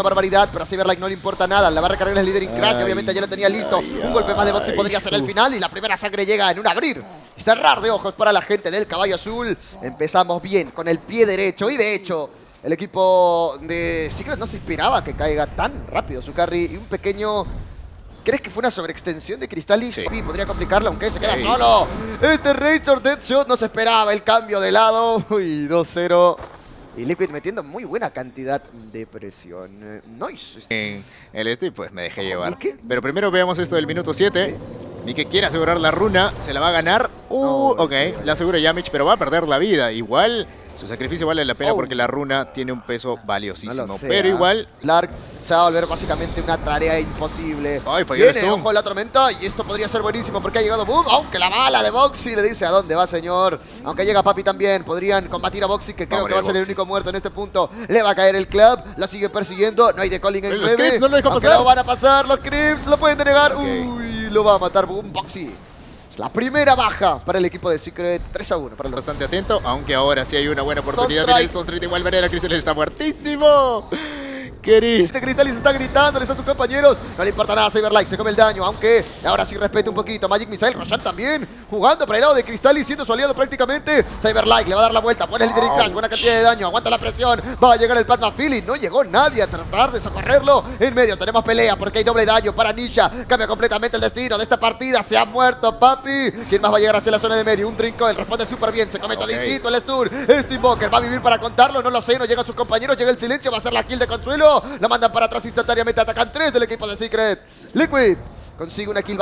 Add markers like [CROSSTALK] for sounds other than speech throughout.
una barbaridad, pero a Cyberlike no le importa nada. La va a recargar el líder Crash, obviamente ya lo tenía listo. Un golpe más de Boxy podría ser el final y la primera sangre llega en un abrir y cerrar de ojos para la gente del caballo azul. Empezamos bien, con el pie derecho y de hecho... El equipo de Secret no se inspiraba que caiga tan rápido su carry y un pequeño ¿Crees que fue una sobreextensión de Cristalis? Sí. Podría complicarla, aunque se queda solo. Este Razor Deadshot no se esperaba el cambio de lado. [LAUGHS] Uy, 2-0. Y Liquid metiendo muy buena cantidad de presión. Nice. En el este, pues me dejé llevar. Pero primero veamos esto del minuto 7. Mike quiere asegurar la runa, se la va a ganar. Uh, ok, la asegura Yamich, pero va a perder la vida. Igual su sacrificio vale la pena oh. porque la runa tiene un peso valiosísimo. pero igual... Lark se va a volver básicamente una tarea imposible. Ay, Viene, ojo la tormenta y esto podría ser buenísimo porque ha llegado Boom. Aunque la bala de Boxy le dice a dónde va, señor. Aunque llega Papi también. Podrían combatir a Boxy, que creo que va a ser el único muerto en este punto. Le va a caer el club. La sigue persiguiendo. No hay de calling en 9. No lo deja pasar. lo van a pasar. Los Crips lo pueden denegar. Uy, lo va a matar Boom Boxy. La primera baja para el equipo de Secret, 3 a 1. Para Bastante atento, aunque ahora sí hay una buena oportunidad. El Sunstrike de igual manera, Cristal está muertísimo. Querido. Este Cristalis está gritándoles a sus compañeros. No le importa nada Cyberlike, se come el daño. Aunque ahora sí respete un poquito. Magic Missile, Roshan también. Jugando para el lado de Cristalis, siendo su aliado prácticamente. Cyberlike le va a dar la vuelta. Pone el líder crash, buena cantidad de daño. Aguanta la presión. Va a llegar el Padma Philly. No llegó nadie a tratar de socorrerlo. En medio tenemos pelea porque hay doble daño para Nisha. Cambia completamente el destino de esta partida. Se ha muerto, papi. ¿Quién más va a llegar hacia la zona de medio? Un trinco. Él responde súper bien. Se come okay. toditito el Stur. Este Invoker va a vivir para contarlo. No lo sé. No llegan sus compañeros. Llega el silencio. Va a ser la kill de consuelo. La mandan para atrás instantáneamente. Atacan tres del equipo de Secret. Liquid consigue una kill.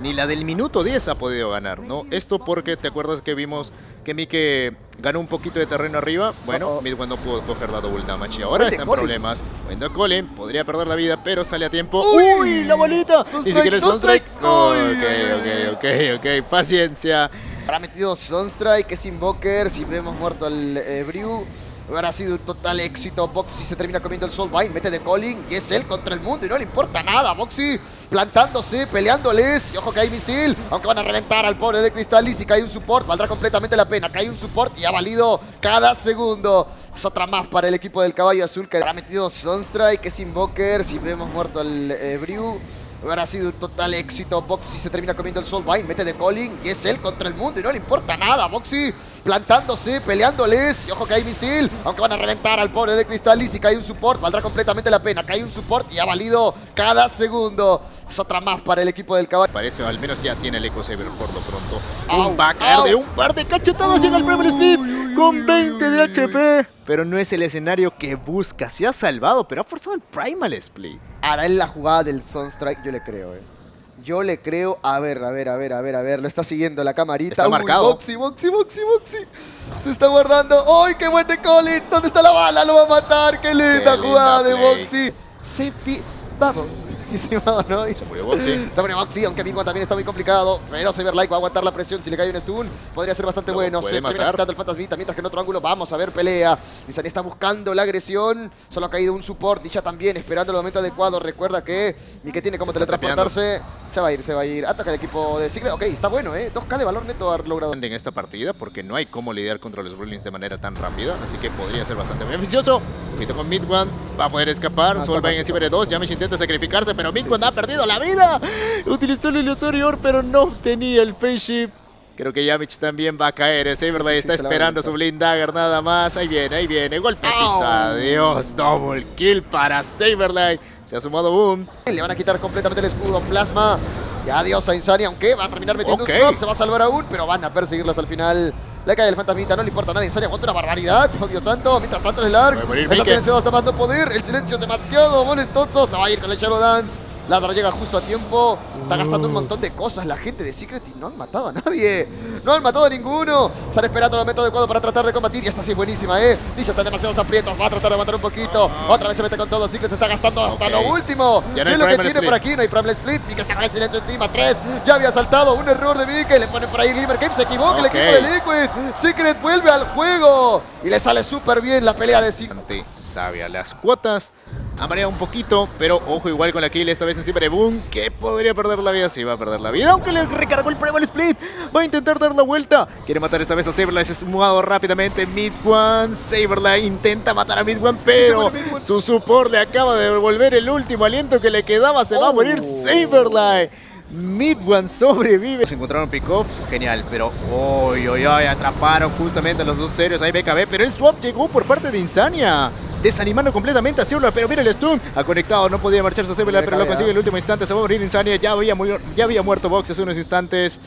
Ni la del minuto 10 ha podido ganar, ¿no? Esto porque te acuerdas que vimos que Mike ganó un poquito de terreno arriba. Bueno, Midway no pudo coger la double damage y ahora está en problemas. Wendell Colin podría perder la vida, pero sale a tiempo. ¡Uy! ¡La bolita! Y si quiere Sunstrike. ok, ok, ok, ok. Paciencia. Habrá metido Sunstrike, es Invoker. Si vemos muerto al eh, Brew. Hubiera sido un total éxito. Boxy se termina comiendo el Soulbind, mete de Calling y es él contra el mundo y no le importa nada. Boxy plantándose, peleándoles. Y ojo que hay misil, aunque van a reventar al pobre de Cristalis. Y cae un support, valdrá completamente la pena. Cae un support y ha valido cada segundo. Es otra más para el equipo del caballo azul que ha metido Sunstrike, es Invoker. Si vemos muerto al eh. Hubiera sido un total éxito. Boxy se termina comiendo el Soulbind, mete de Calling y es él contra el mundo y no le importa nada. Boxy plantándose, peleándoles. Y ojo que hay misil, aunque van a reventar al pobre de Cristalis. Y cae un support, valdrá completamente la pena. Cae un support y ha valido cada segundo. Es otra más para el equipo del caballo. Parece, al menos ya tiene el Eco Saber por lo pronto. un backer de un par de cachetadas. Llega el Primal Speed con 20 de HP. Pero no es el escenario que busca. Se ha salvado, pero ha forzado el Primal Split. Ahora en la jugada del Sunstrike, yo le creo, eh. Yo le creo. A ver, a ver, a ver, a ver, a ver. Lo está siguiendo la camarita. Está marcado. Boxy, boxy, boxy, boxy. Se está guardando. ¡Ay, qué buen de Colin! ¿Dónde está la bala? Lo va a matar. ¡Qué linda jugada de Boxy! Safety Vamos. ¿No? [LAUGHS] Se murió Boxy. Se murió Boxy, aunque Mingo también está muy complicado. Pero Cyberlike va a aguantar la presión. Si le cae un stun, podría ser bastante bueno. Se termina quitando el fantasmita, mientras que en otro ángulo vamos a ver pelea. Nizani está buscando la agresión. Solo ha caído un support. Dicha también, esperando el momento adecuado. Recuerda que Mike tiene como teletransportarse. Se va a ir, se va a ir. Ataca el equipo de Secret. Ok, está bueno, ¿eh? 2K de valor neto ha logrado. En esta partida, porque no hay cómo lidiar contra los Brulins de manera tan rápida. Así que podría ser bastante beneficioso. Poquito con Mid One. Va a poder escapar. Solva en encima de 2. Yamish intenta sacrificarse, pero One ha perdido la vida. Utilizó el ilusorio, pero no tenía el face Creo que Yamich también va a caer. Saberlight está esperando su Blind Dagger nada más. Ahí viene, ahí viene. Golpecito. Adiós. Double kill para Saberlight. Se ha sumado Boom. Le van a quitar completamente el escudo Plasma. Y adiós a Insani, aunque va a terminar metiendo un drop. Se va a salvar aún, pero van a perseguirlo hasta el final. Le cae el fantasmita, no le importa nada. Insani aguanta una barbaridad. Oh, Dios santo. Mientras tanto, el arc. Está silenciado hasta más no poder. El silencio es demasiado molestoso. Se va a ir con el Shadow Dance. Ladra llega justo a tiempo. Está gastando un montón de cosas la gente de Secret y no han matado a nadie. No han matado a ninguno. Están esperando el momento adecuado para tratar de combatir. Y esta sí buenísima, ¿eh? Dicho está demasiado aprietos. Va a tratar de aguantar un poquito. Otra vez se mete con todo. Secret está gastando hasta lo último. ¿Qué es lo que tiene por aquí? No hay Primal Split. Mika está con el silencio encima. Tres. Ya había saltado. Un error de Mika. Le ponen por ahí Glimmer Game. Se equivoca el equipo de Liquid. Secret vuelve al juego. Y le sale súper bien la pelea de Secret. Sabia las cuotas. Ha mareado un poquito, pero ojo igual con la kill esta vez encima de Boom, que podría perder la vida, sí va a perder la vida, aunque le recargó el Primal Split, va a intentar dar la vuelta, quiere matar esta vez a Saberlight, se ha sumado rápidamente Mid One, intenta matar a Mid One, pero su support le acaba de devolver el último aliento que le quedaba, se va a morir Oh. Saberlight. Mid One sobrevive. Se encontraron pick-off, genial, pero uy, uy, uy, atraparon justamente a los dos serios ahí BKB, pero el swap llegó por parte de Insania. Desanimando completamente a Zebra, pero mira el stun. Ha conectado, no podía marcharse a Zebra, pero lo consigue en el último instante. Se va a morir Insania. Ya había, mu- ya había muerto Box hace unos instantes.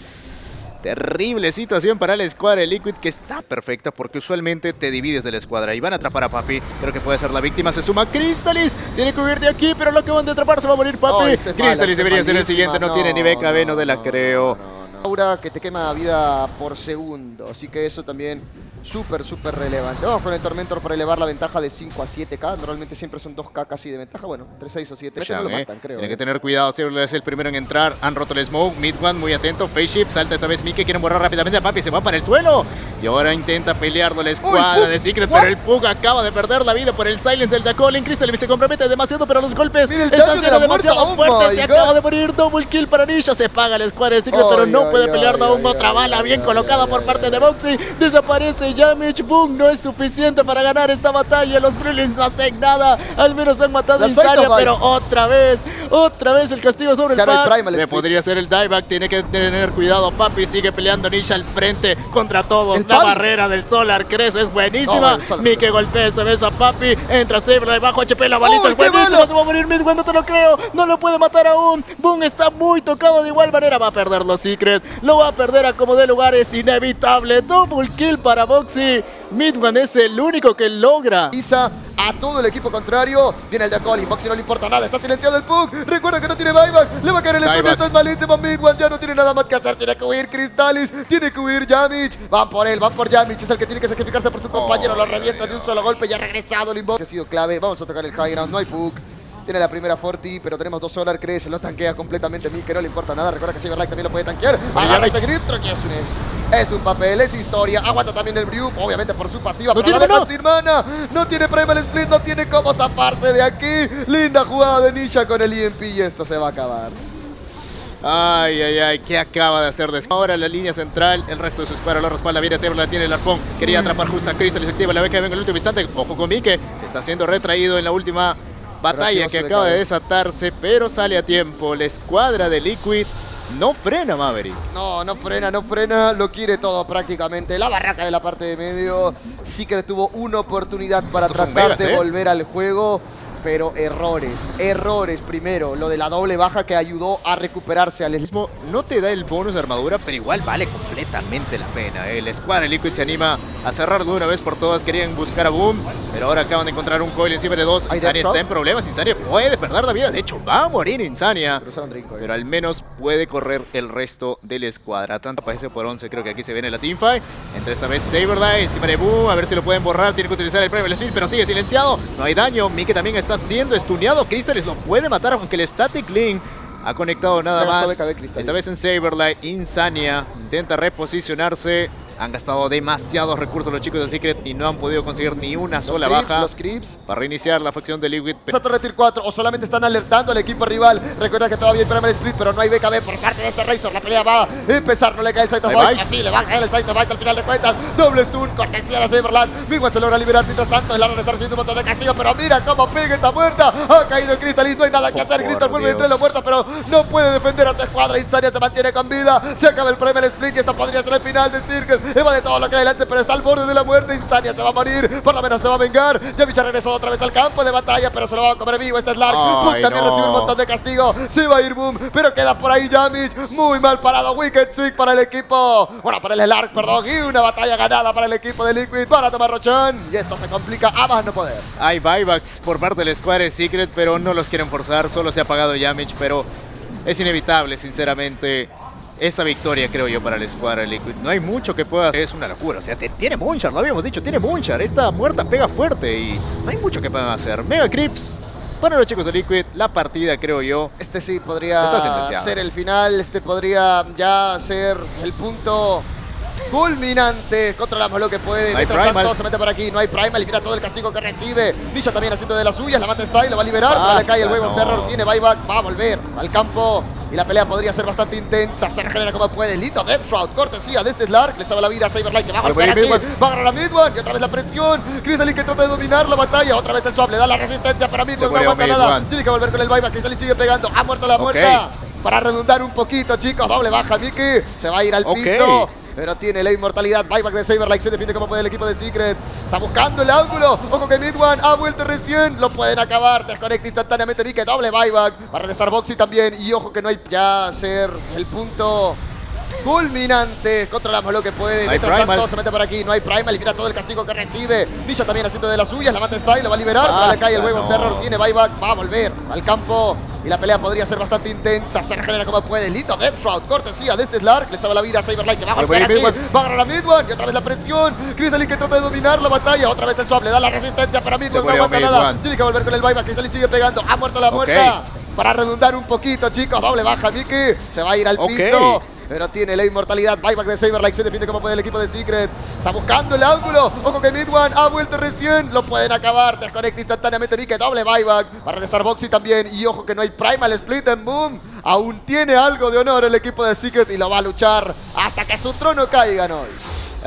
Terrible situación para la escuadra de Liquid que está perfecta porque usualmente te divides de la escuadra y van a atrapar a Papi. Creo que puede ser la víctima. Se suma Crystalis. Tiene que huir de aquí, pero lo acaban de atrapar. Se va a morir Papi. Oh, este mala, Crystalis este debería ser el siguiente. No, tiene ni BKB, no, de la no, creo. no, no, no. Aura que te quema vida por segundo, así que eso también súper, súper relevante. Vamos con el Tormentor para elevar la ventaja de 5 a 7k. Normalmente siempre son 2k casi de ventaja. Bueno, 3, 6 o 7. Este no lo matan, creo. Tiene eh. que tener cuidado, Zebra es el primero en entrar. Han roto el smoke. Mid one, muy atento. Face shift, salta esta vez Mike. Quieren borrar rápidamente a Papi. Se va para el suelo. Y ahora intenta pelearlo la escuadra de Secret. Pero el Pug acaba de perder la vida por el silence del Dacolin. Crystal se compromete demasiado, pero los golpes están de siendo muerte. demasiado Oh fuertes. Se acaba de morir. Double kill para Nisha. Se paga la escuadra de Secret, pero no puede pelear ay, aún. Otra bala bien colocada por parte de. Boxy. Desaparece Damage. Boom. No es suficiente para ganar esta batalla. Los Brilliants no hacen nada. Al menos han matado a Sacrifice. pero otra vez, otra vez el castigo sobre el. Primal Le podría ser el dieback, tiene que tener cuidado. Papi sigue peleando Nisha al frente contra todos. La Pavis. barrera del Solar crece, es buenísima. No, crece. golpea esta vez a Papi. Entra Saber debajo HP, la balita ¡Uy, es buenísima. bala! Se va a morir Midway, no te lo creo. No lo puede matar aún. Boom está muy tocado de igual manera. Va a perder los Secret. Lo va a perder a como de lugar. Es inevitable. Double kill para Boxy. Midwan es el único que logra. Pisa a todo el equipo contrario. Viene el de Colin. Boxy no le importa nada. Está silenciado el Pug. Recuerda que no tiene buyback. Le va a caer el. Esto es malísimo. Midwan ya no tiene nada más que hacer. Tiene que huir Cristalis. Tiene que huir Jamich. Van por él. Van por Jamich. Es el que tiene que sacrificarse por su compañero. Lo ay, revienta de un solo golpe. Ya ha regresado el inbox. Ha sido clave. Vamos a tocar el high ground. No hay Pug. Tiene la primera Forti, pero tenemos dos Solar, crece, lo tanquea completamente Mike, no le importa nada. Recuerda que Cyberlight también lo puede tanquear. Agarra este grip, que es un es. Un papel, es historia. Aguanta también el Brew, obviamente por su pasiva. No pero la tiene mana. sin mana. No tiene Primal Split, no tiene cómo zafarse de aquí. Linda jugada de Nisha con el EMP y esto se va a acabar. Ay, ay, ay, ¿qué acaba de hacer? Ahora la línea central, el resto de su escuadra lo respalda. Viene Zebra, la tiene el arpón. Quería atrapar justo a Crystal, les activa la beca, venga en el último instante. Ojo con Mike, está siendo retraído en la última batalla que acaba de desatarse, pero sale a tiempo. La escuadra de Liquid no frena Maverick. No, no frena, no frena, lo quiere todo prácticamente. La barraca de la parte de medio. Sí que tuvo una oportunidad para Estos tratar de ¿eh? volver al juego. Pero errores, errores primero. Lo de la doble baja que ayudó a recuperarse al Mismo no te da el bonus de armadura, pero igual vale completamente la pena. ¿eh? Escuadra de Liquid se anima a cerrar de una vez por todas. Querían buscar a Boom, pero ahora acaban de encontrar un coil encima de dos. ¿Hay Insania está en problemas. Insania puede perder la vida. De hecho, va a morir Insania. Pero al menos puede correr el resto de la escuadra. Tanto parece por 11, creo que aquí se viene la teamfight. Entre esta vez Saberlight encima de Boom, a ver si lo pueden borrar. Tiene que utilizar el Primal Split, pero sigue silenciado. No hay daño. Mike también está siendo estuneado. Crystales lo puede matar, aunque el Static Link ha conectado nada más. Esta vez en Saberlight, Insania intenta reposicionarse. Han gastado demasiados recursos los chicos de Secret y no han podido conseguir ni una Los sola creeps, baja Los creeps. para reiniciar la facción de Liquid. Esa Torre Tier 4 o solamente están alertando al equipo rival. Recuerda que todavía hay Primal Split, pero no hay BKB por parte de este Razor. La pelea va a empezar, no le cae el Voice. vais. Así le va a caer el Sight of Voice al final de cuentas. Doble stun, cortesía de Cyberland. Miguel se logra liberar mientras tanto. El Alan está recibiendo un montón de castigo, pero mira cómo Pig está muerta. Ha caído Crystal y no hay nada que Oh, hacer. por Crystal vuelve entre los muertos, pero no puede defender a su escuadra. Insania se mantiene con vida. Se acaba el Primal Split y esto podría ser el final de Circle. Eva de todo lo que le lance, pero está al borde de la muerte. Insania se va a morir. Por lo menos se va a vengar. Yamicha ha regresado otra vez al campo de batalla, pero se lo va a comer vivo. Este es Lark. Ay, Boom también no. recibe un montón de castigo. Se va a ir Boom, pero queda por ahí Yamich. Muy mal parado. Wicked Sick para el equipo. Bueno, para el Lark, perdón. Y una batalla ganada para el equipo de Liquid. Para tomar Rochan. Y esto se complica a más no poder. Hay buybacks por parte del escuadra de Secret, pero no los quieren forzar. Solo se ha pagado Damage, pero es inevitable, sinceramente. Esa victoria, creo yo, para la escuadra de Liquid. No hay mucho que pueda hacer. Es una locura. O sea, te- tiene Munchar, lo habíamos dicho, tiene Munchar. Esta muerta pega fuerte y no hay mucho que puedan hacer. Mega Crips. Para los chicos de Liquid, la partida, creo yo. Este sí podría ser el final. Este podría ya ser el punto fulminante. Controlamos lo que puede. No Mientras tanto, se mete por aquí. No hay Primal. Mira todo el castigo que recibe. Nisha también haciendo de las suyas. La mata Style. Lo va a liberar. pero le Pasa, cae el huevo no. Terror. Tiene buyback. Va a volver al campo. Y la pelea podría ser bastante intensa. Se regenera como puede. Lindo Death Shroud. Cortesía de este Slark. Le salva la vida a Cyberlight. Que va a golpear aquí. Va a agarrar a Midwan. Y otra vez la presión. Chrysalis que trata de dominar la batalla. Otra vez el swap. Le da la resistencia para Midwan. No aguanta nada. Tiene que volver con el buyback. Chrysalis sigue pegando. Ha muerto la Ok. muerta. Para redundar un poquito, chicos. Doble baja, Mickey. Se va a ir al piso. Pero tiene la inmortalidad. Buyback de Saberlight. Se defiende como puede el equipo de Secret. Está buscando el ángulo. Ojo que Midwan ha vuelto recién. Lo pueden acabar. Desconecta instantáneamente Mickey. Doble buyback. Va a regresar Boxy también. Y ojo que no hay ya ser el punto fulminante. Controlamos lo que puede. hay Mientras tanto, se mete por aquí. No hay Primal. Y mira todo el castigo que recibe. Nisha también haciendo de las suyas. La mata Style. Lo va a liberar. pero le cae el huevo no. Terror. Tiene buyback. Va a volver al campo. Y la pelea podría ser bastante intensa. Se regenera como puede. Lindo Death Shroud. Cortesía de este Slark. Le salva la vida a Cyberlight. Que va a golpear aquí. Va a agarrar a Midwan. Y otra vez la presión. Chrysalis que trata de dominar la batalla. Otra vez el swap. Le da la resistencia para Midwan. No aguanta nada. Tiene que volver con el buyback. Chrysalis sigue pegando. Ha muerto la muerta. Para redundar un poquito, chicos. Doble baja, Mickey. Se va a ir al piso. Pero tiene la inmortalidad. Buyback de Saberlight. Se defiende como puede el equipo de Secret. Está buscando el ángulo. Ojo que Midwan ha vuelto recién. Lo pueden acabar. Desconecta instantáneamente Mickey. Doble buyback. Va a regresar Boxy también. Y ojo que no hay Primal Split en Boom. Aún tiene algo de honor el equipo de Secret. Y lo va a luchar hasta que su trono caiga hoy.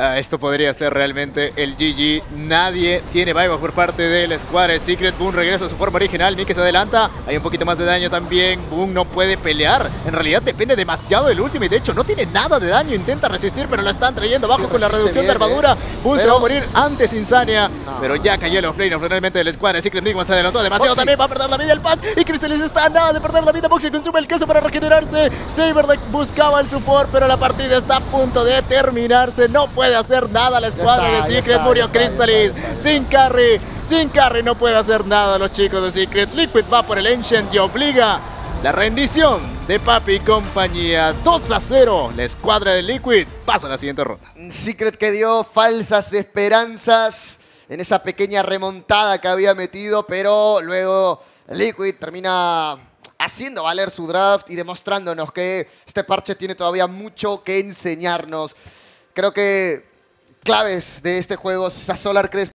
Ah, esto podría ser realmente el GG. Nadie tiene buyback por parte del escuadra de Secret. Boom regresa a su forma original. Mickey se adelanta. Hay un poquito más de daño también. Boom no puede pelear. En realidad depende demasiado del último. Y de hecho no tiene nada de daño. Intenta resistir, pero lo están trayendo abajo Sí, con la reducción de armadura. eh. Boom se va a morir antes Insania. No. Pero ya cayó el offlane finalmente del escuadra de Secret. Midwan se adelantó demasiado. Boxy. También va a perder la vida el pack. Y Crystallis está a nada de perder la vida. Boxy consume el queso para regenerarse. Saberlight buscaba el support, pero la partida está a punto de terminarse. No puede hacer nada la escuadra está, de Secret. Murió está. Sin carry. Sin carry no puede hacer nada los chicos de Secret. Liquid va por el Ancient y obliga la rendición de Papi y compañía. 2 a 0. La escuadra de Liquid pasa a la siguiente ronda. Secret que dio falsas esperanzas en esa pequeña remontada que había metido, pero luego Liquid termina haciendo valer su draft y demostrándonos que este parche tiene todavía mucho que enseñarnos. Creo que claves de este juego, Solar Crespo